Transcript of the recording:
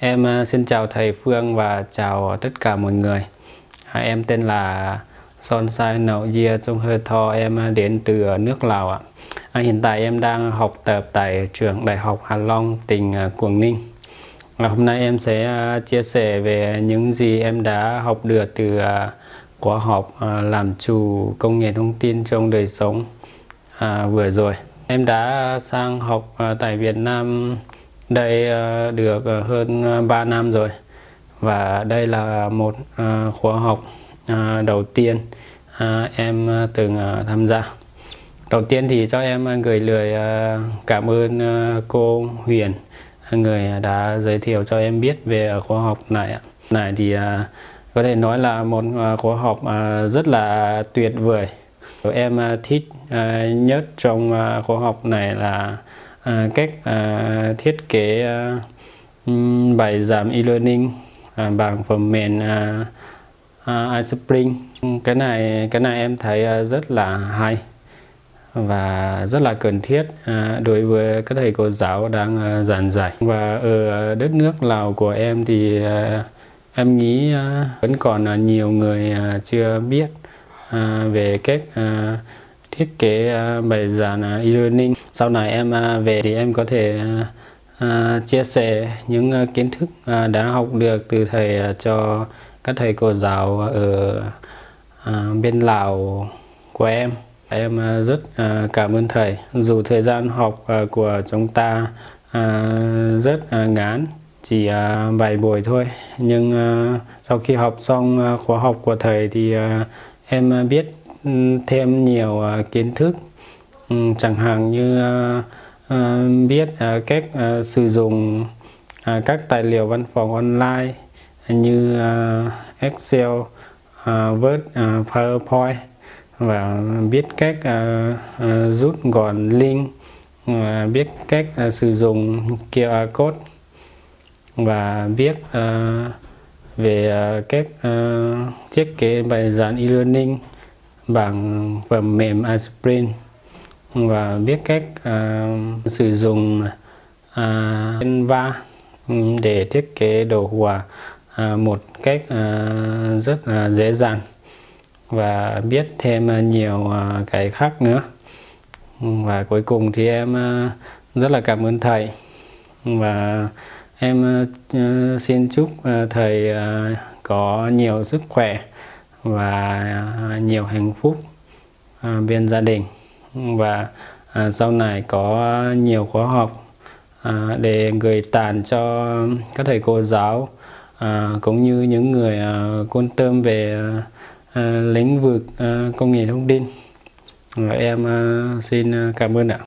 Em ờ, xin chào thầy Phương và chào tất cả mọi người. À, em tên là Sonsai Nậu Gia Trung Hơ Tho, em ờ, đến từ ờ, nước Lào ạ. À, hiện tại em đang học tập tại trường Đại học Hà Long, tỉnh Quảng Ninh. À, hôm nay em sẽ chia sẻ về những gì em đã học được từ khóa học làm chủ công nghệ thông tin trong đời sống vừa rồi. Em đã sang học tại Việt Nam đây ờ, được ờ, hơn ờ, 3 năm rồi. Và đây là một khóa học đầu tiên em từng tham gia. Đầu tiên thì cho em gửi lời cảm ơn cô Huyền, người đã giới thiệu cho em biết về khóa học này này thì có thể nói là một khóa học rất là tuyệt vời. Em thích nhất trong khóa học này là à, cách à, thiết kế à, bài giảng e-learning à, bằng phần mềm à, à, iSpring. Cái này cái này em thấy à, rất là hay và rất là cần thiết à, đối với các thầy cô giáo đang à, giảng dạy. Và ở đất nước Lào của em thì à, em nghĩ à, vẫn còn à, nhiều người à, chưa biết à, về cách à, thiết kế à, bài giảng à, e-learning. Sau này em à, về thì em có thể chia sẻ những kiến thức đã học được từ thầy cho các thầy cô giáo ở bên Lào của em. Em rất cảm ơn thầy. Dù thời gian học của chúng ta rất ngắn chỉ vài buổi thôi. Nhưng sau khi học xong khóa học của thầy thì em biết thêm nhiều à, kiến thức. Ừ, chẳng hạn như à, à, biết cách sử dụng các tài liệu văn phòng online như Excel, Word, PowerPoint và biết cách rút gọn link biết cách sử dụng QR code và biết về cách thiết kế bài giảng e-learning bằng phần mềm aspirin và biết cách uh, sử dụng à, uh, Canva để thiết kế đồ họa uh, một cách uh, rất uh, dễ dàng và biết thêm uh, nhiều uh, cái khác nữa. Và cuối cùng thì em uh, rất là cảm ơn thầy và em uh, xin chúc uh, thầy uh, có nhiều sức khỏe và à, nhiều hạnh phúc à, bên gia đình. Và à, sau này có nhiều khóa học để gửi tàn cho các thầy cô giáo cũng như những người quan tâm về lĩnh vực công nghệ thông tin. Và em xin cảm ơn ạ.